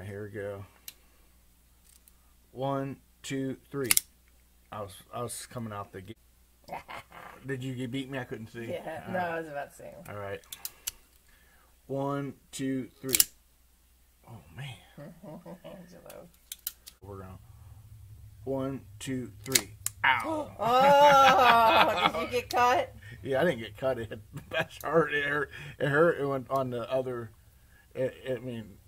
right, here we go. One, two, three. I was I was coming out the gate. Did you beat me? I couldn't see. Yeah, All no, right. I was about to see. All right. One, two, three. Oh man, Angelo. we're going. One, two, three. Ow. Oh, did you get cut? Yeah, I didn't get cut. It that's hurt. It hurt. It hurt. It went on the other. It, it, I mean,